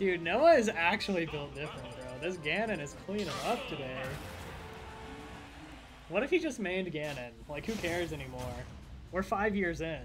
Dude, Noah is actually built different, bro. This Ganon is cleaning up today. What if he just mained Ganon? Like, who cares anymore? We're five years in.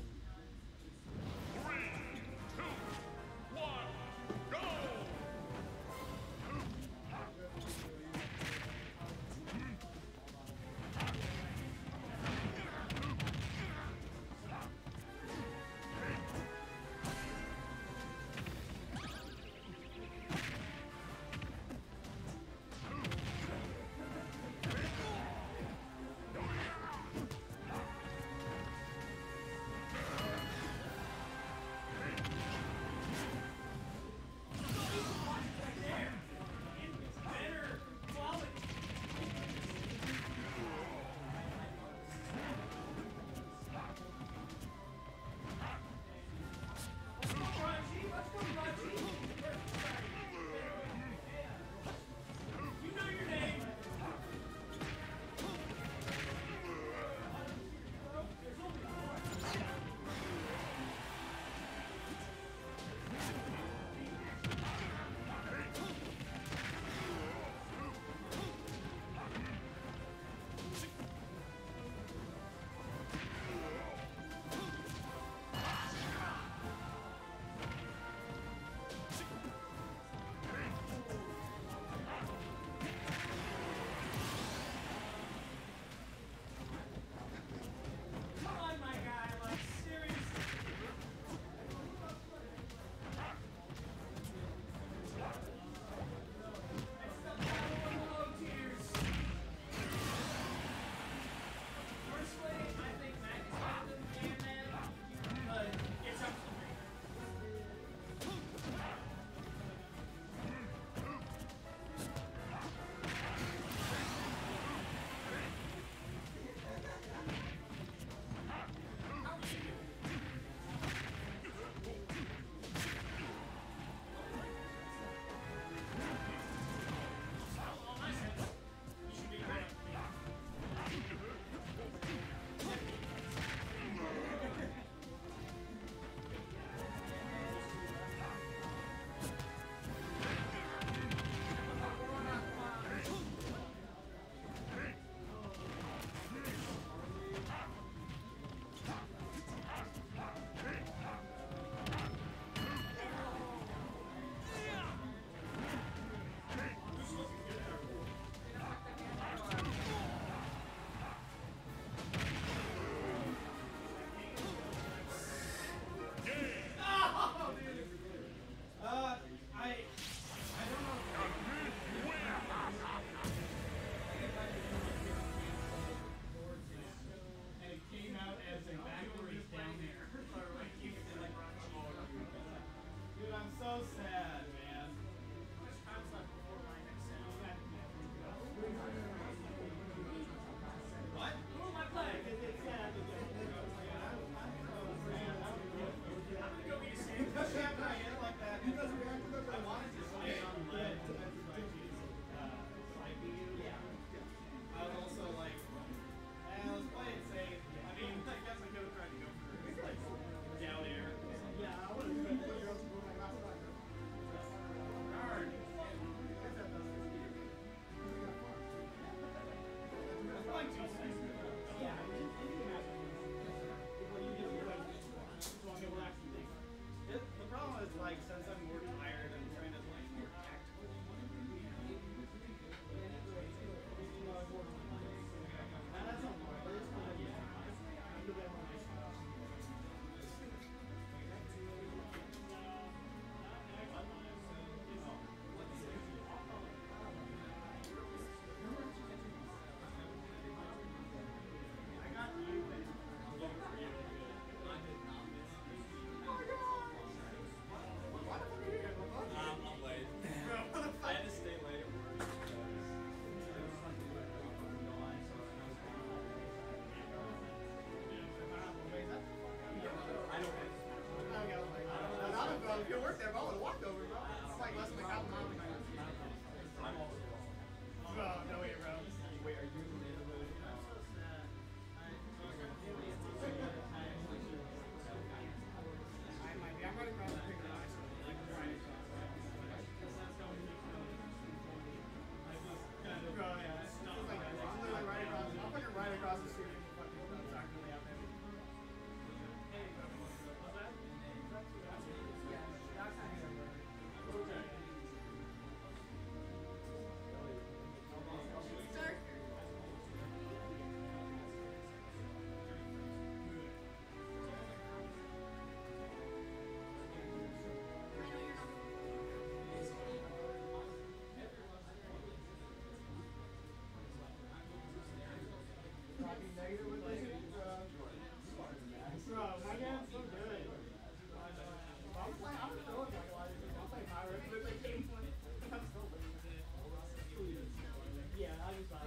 Good. I'm playing, I'm I'm playing game. I'm still. Yeah, I just thought.